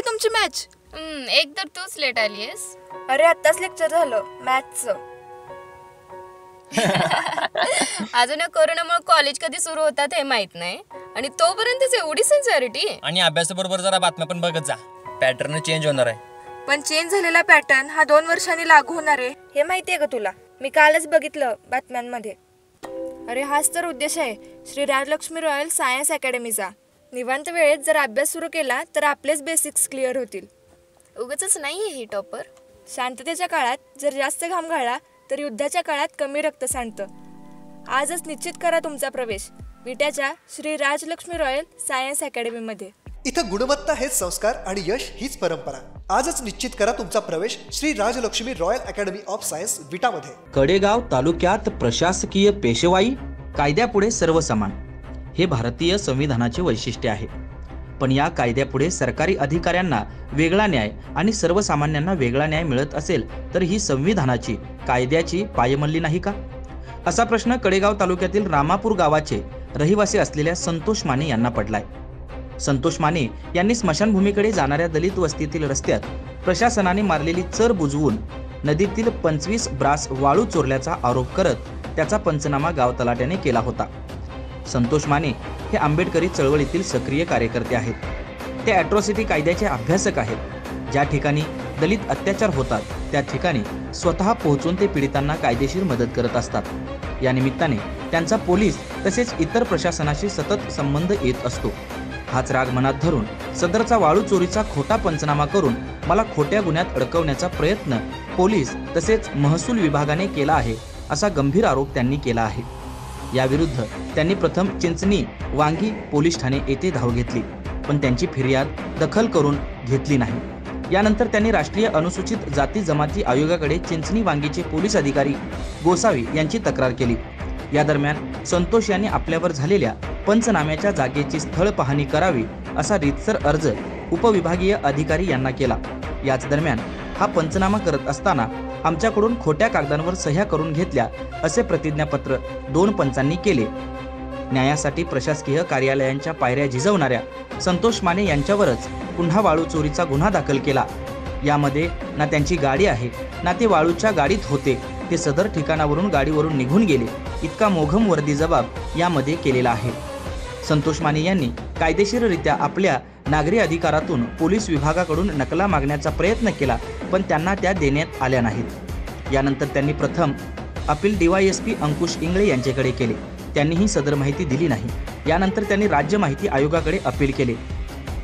झाली तुमची मॅच एक तर तूच लेट आलीयस. अरे आत्ताच लेक्चर झालं मॅथचं अजून या कोरोनामुळे कॉलेज कधी सुरू होतात हे माहीत नाही. आणि तोपर्यंतच एवढी सिन्सिअरिटी आणि अभ्यासाबरोबर जरा बातम्या पण बघत जा. पॅटर्न चेंज होणार आहे. पण चेंज झालेला पॅटर्न हा दोन वर्षांनी लागू होणार आहे. हे माहितीये का तुला? मी कालच बघितलं बातम्यांमध्ये. अरे हाच तर उद्देश आहे. श्री राजलक्ष्मी रॉयल सायन्स अकॅडमीचा. निवांत वेळेत जर अभ्यास सुरू केला तर आपलेच बेसिक्स क्लिअर होतील. उगच नाहीये ही टॉपर शांततेच्या काळात जर जास्त घाम घाला तर युद्धाच्या काळात कमी रक्त सांडतं. आजच निश्चित करा तुमचा प्रवेश. विट्याच्या श्री राजलक्ष्मी रॉयल सायन्स अकॅडमीमध्ये. इथं गुणवत्ता हेच संस्कार आणि यश हीच परंपरा. आजच निश्चित करा तुमचा प्रवेश Shri Rajalakshmi royal academy of science विटामध्ये. Kadegaon तालुक्यात प्रशासकीय पेशवाई कायद्यापुढे सर्व समान हे भारतीय संविधानाचे वैशिष्ट्य आहे. पण या कायद्यापुढे सरकारी अधिकाऱ्यांना वेगळा न्याय आणि सर्वसामान्यांना वेगळा न्याय मिळत असेल तर ही संविधानाची कायद्याची पायमल्ली नाही का? असा प्रश्न कडेगाव तालुक्यातील रामापूर गावाचे रहिवासी असलेल्या संतोष माने यांना पडलाय. संतोष माने यांनी स्मशानभूमीकडे जाणाऱ्या दलित वस्तीतील रस्त्यात प्रशासनाने मारलेली चर बुजवून नदीतील पंचवीस ब्रास वाळू चोरल्याचा आरोप करत त्याचा पंचनामा गाव तलाट्याने केला होता. संतोष माने हे आंबेडकरी चळवळीतील सक्रिय कार्यकर्ते आहेत. ते ॲट्रॉसिटी कायद्याचे अभ्यासक आहेत. ज्या ठिकाणी दलित अत्याचार होतात त्या ठिकाणी स्वतः पोहोचून ते पीडितांना कायदेशीर मदत करत असतात. या निमित्ताने त्यांचा पोलीस तसेच इतर प्रशासनाशी सतत संबंध येत असतो. हाच राग मनात धरून सदरचा वाळू चोरीचा खोटा पंचनामा करून मला खोट्या गुन्ह्यात अडकवण्याचा प्रयत्न पोलीस तसेच महसूल विभागाने केला आहे असा गंभीर आरोप त्यांनी केला आहे. याविरुद्ध त्यांनी प्रथम चिंचणी वांगी पोलीस ठाणे येथे धाव घेतली. पण त्यांची फिर्याद दखल करून घेतली नाही. यानंतर त्यांनी राष्ट्रीय अनुसूचित जाती जमाती आयोगाकडे चिंचणी वांगीचे पोलीस अधिकारी गोसावी यांची तक्रार केली. या दरम्यान संतोष यांनी आपल्यावर झालेल्या पंचनाम्याच्या जागेची स्थळ पाहणी करावी असा रीतसर अर्ज उपविभागीय अधिकारी यांना केला. याच दरम्यान हा पंचनामा करत असताना आमच्याकडून खोट्या कागदांवर सह्या करून घेतल्या असे प्रतिज्ञापत्र दोन पंचांनी केले. न्यायासाठी प्रशासकीय कार्यालयांच्या पायऱ्या झिजवणाऱ्या संतोष माने यांच्यावरच पुन्हा वाळू चोरीचा गुन्हा दाखल केला. यामध्ये ना त्यांची गाडी आहे ना ते वाळूच्या गाडीत होते. ते सदर ठिकाणावरून गाडीवरून निघून गेले. इतका मोघम वर्दी जबाब यामध्ये केलेला आहे. संतोष माने यांनी कायदेशीररित्या आपल्या नागरी अधिकारातून पोलीस विभागाकडून नकला मागण्याचा प्रयत्न केला पण त्यांना त्या देण्यात आल्या नाहीत. यानंतर त्यांनी प्रथम अपील डीवायएसपी अंकुश इंगळे यांच्याकडे केले. त्यांनीही सदर माहिती दिली नाही. यानंतर त्यांनी राज्य माहिती आयोगाकडे अपील केले.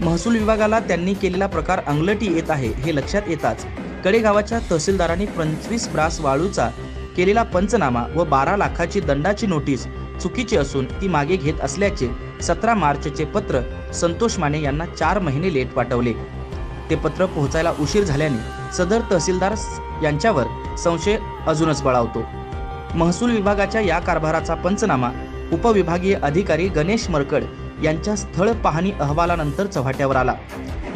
महसूल विभागाला त्यांनी केलेला प्रकार अंगलटी येत आहे हे लक्षात येताच कडेगावाच्या तहसीलदारांनी पंचवीस ब्रास वाळूचा केलेला पंचनामा व बारा लाखाची दंडाची नोटीस चुकीची असून ती मागे घेत असल्याचे सतरा मार्चचे पत्र संतोष माने यांना चार महिने लेट पाठवले. ते पत्र पोहोचायला उशीर झाल्याने सदर तहसीलदार यांच्यावर संशय अजूनच बळावतो. महसूल विभागाच्या या कारभाराचा पंचनामा उपविभागीय अधिकारी गणेश मरकड यांच्या स्थळ पाहणी अहवालानंतर चव्हाट्यावर आला.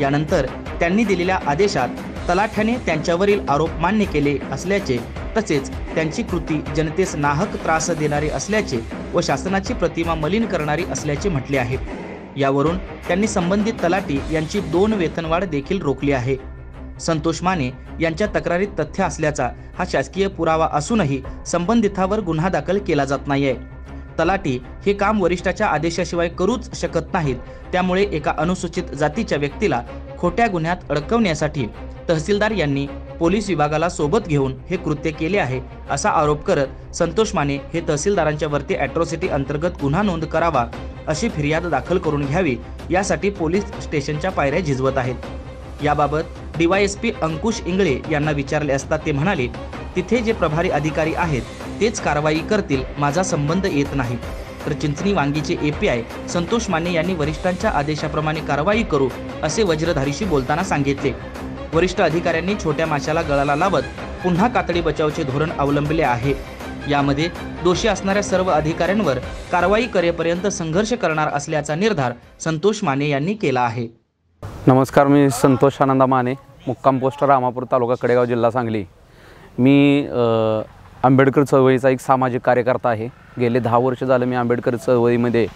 यानंतर त्यांनी दिलेल्या आदेशात तलाठ्याने त्यांच्यावरील आरोप मान्य केले असल्याचे तसेच त्यांची कृती जनतेस नाहक त्रास देणारी असल्याचे व शासनाची प्रतिमा मलिन करणारी असल्याचे म्हटले आहे. यावरून त्यांनी संबंधित तलाठी यांची दोन वेतनवाढ देखील रोखली आहे. संतोष माने यांच्या तक्रारीत तथ्य असल्याचा हा शासकीय पुरावा असूनही संबंधितावर गुन्हा दाखल केला जात नाहीये. तलाठी हे काम वरिष्ठाच्या आदेशाशिवाय करूच शकत नाहीत त्यामुळे एका अनुसूचित जातीच्या व्यक्तीला खोट्या गुन्ह्यात अडकवण्यासाठी तहसीलदार यांनी पोलीस विभागाला सोबत घेऊन हे कृत्य केले आहे असा आरोप करत संतोष माने हे तहसीलदारांच्या वरती अॅट्रॉसिटी अंतर्गत गुन्हा नोंद करावा अशी फिर्याद दाखल करून घ्यावी यासाठी पोलीस स्टेशनच्या पायऱ्या झिजवत आहेत. याबाबत डीवायएसपी अंकुश इंगळे यांना विचारले असता ते म्हणाले तिथे जे प्रभारी अधिकारी आहेत तेच कारवाई करतील माझा संबंध येत नाही. तर चिंचणी वांगीचे एपीआय संतोष माने यांनी वरिष्ठांच्या आदेशाप्रमाणे कारवाई करू असे वज्रधारीशी बोलताना सांगितले. वरिष्ठ अधिकाऱ्यांनी छोट्या माशाला गळाला लावत पुन्हा कातडी बचावचे धोरण अवलंबले आहे. यामध्ये दोषी असणाऱ्या सर्व अधिकाऱ्यांवर कारवाई करेपर्यंत संघर्ष करणार असल्याचा निर्धार संतोष माने यांनी केला आहे. नमस्कार मी संतोष आनंदा माने मुक्काम पोस्ट रामापूर तालुका कडेगाव जिल्हा सांगली. मी आंबेडकर चळवळीचा एक सामाजिक कार्यकर्ता आहे. गेले दहा वर्ष झालं मी आंबेडकर चळवळीमध्ये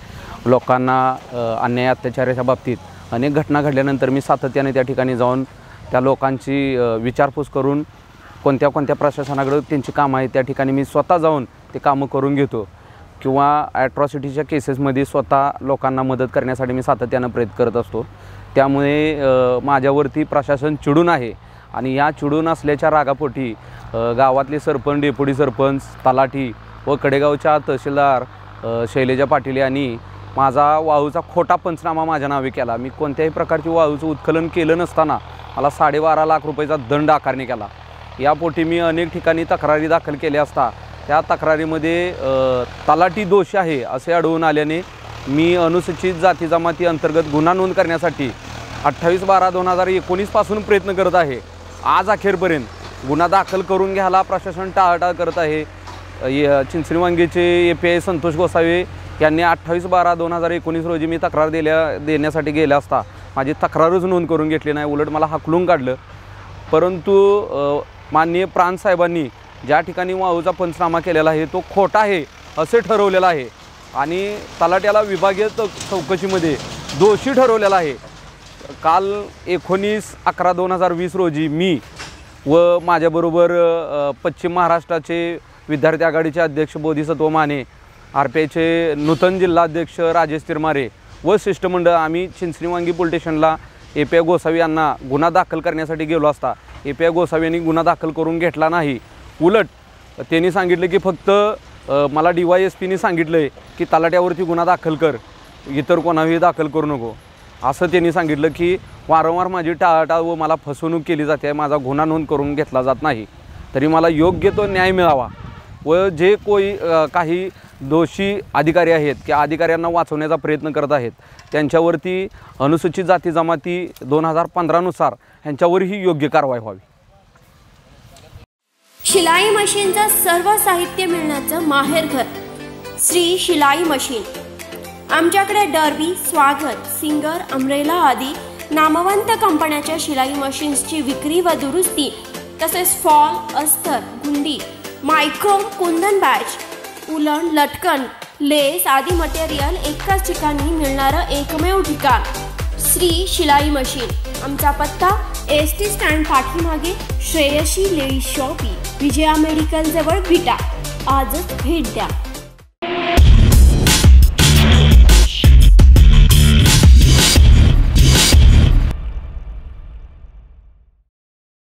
लोकांना अन्याय अत्याचाराच्या बाबतीत अनेक घटना घडल्यानंतर मी सातत्याने त्या ठिकाणी जाऊन त्या लोकांची विचारपूस करून कोणत्या कोणत्या प्रशासनाकडे त्यांची कामं आहेत त्या ठिकाणी मी स्वतः जाऊन ते कामं करून घेतो. किंवा ॲट्रॉसिटीच्या केसेसमध्ये स्वतः लोकांना मदत करण्यासाठी मी सातत्यानं प्रयत्न करत असतो. त्यामुळे माझ्यावरती प्रशासन चिडून आहे. आणि या चिडून असल्याच्या रागापोटी गावातले सरपंच डेपुटी सरपंच तलाठी व कडेगावच्या तहसीलदार शैलेजा पाटील यांनी माझा वाळूचा खोटा पंचनामा माझ्या नावे केला. मी कोणत्याही प्रकारची वाळूचं उत्खलन केलं नसताना मला साडेबारा लाख रुपयाचा दंड आकारणी केला. यापोटी मी अनेक ठिकाणी तक्रारी दाखल केल्या असता त्या तक्रारीमध्ये तलाठी दोष आहे असे आढळून आल्याने मी अनुसूचित जाती जमाती अंतर्गत गुन्हा नोंद करण्यासाठी अठ्ठावीस बारा दोन हजार एकोणीसपासून प्रयत्न करत आहे. आज अखेरपर्यंत गुन्हा दाखल करून घ्यायला प्रशासन टाळाटाळ करत आहे. चिंचणीवांगीचे य- A P I Santosh Gosave यांनी अठ्ठावीस बारा दोन हजार एकोणीस रोजी मी तक्रार दिल्या देण्यासाठी गेल्या असता. माझी तक्रारच नोंद करून घेतली नाही उलट मला हाकलून काढलं. परंतु माननीय प्रांतसाहेबांनी ज्या ठिकाणी वाळूचा पंचनामा केलेला आहे तो खोटा आहे असे ठरवलेलं आहे. आणि तलाट्याला विभागीय चौकशीमध्ये दोषी ठरवलेला आहे. काल एकोणीस अकरा दोन हजार वीस रोजी मी व माझ्याबरोबर पश्चिम महाराष्ट्राचे विद्यार्थी आघाडीचे अध्यक्ष बोधिसत्व माने आर पी आयचे नूतन जिल्हाध्यक्ष राजेश तिरमारे व शिष्टमंडळ आम्ही चिंचणी वांगी पोलीस स्टेशनला ए पी आय गोसावी यांना गुन्हा दाखल करण्यासाठी गेलो असता. ए पी आय गोसावी यांनी गुन्हा दाखल करून घेतला नाही. उलट त्यांनी सांगितलं की फक्त मला डी वाय एस पीने सांगितलं आहे की तलाट्यावरती गुन्हा दाखल कर. इतर कोणाही दाखल करू नको. असं त्यांनी सांगितलं की वारंवार माझी टाळाटाळ व मला फसवणूक केली जाते माझा गुन्हा नोंद करून घेतला जात नाही. तरी मला योग्य तो न्याय मिळावा व जे कोई काही दोषी अधिकारी आहेत त्या अधिकाऱ्यांना वाचवण्याचा प्रयत्न करत आहेत त्यांच्यावरती अनुसूचित जाती जमाती दोन हजार पंधरानुसार ह्यांच्यावरही योग्य कारवाई व्हावी. शिलाई मशीनचं सर्व साहित्य मिळण्याचं माहेरघर श्री शिलाई मशीन. आमच्याकडे डर्बी स्वागत सिंगर अमरेला आदी नामवंत कंपन्याच्या शिलाई मशीन्सची विक्री व दुरुस्ती तसेच फॉल अस्तर गुंडी मायक्रोम कुंदन बॅच उलण लटकन लेस आदी मटेरियल एकाच ठिकाणी मिळणारं एकमेव ठिकाण श्री शिलाई मशीन. आमचा पत्ता एस टी स्टँड पाठीमागे श्रेयशी लेडी शॉपी विजया मेडिकलजवळ विटा. आजच भेट द्या.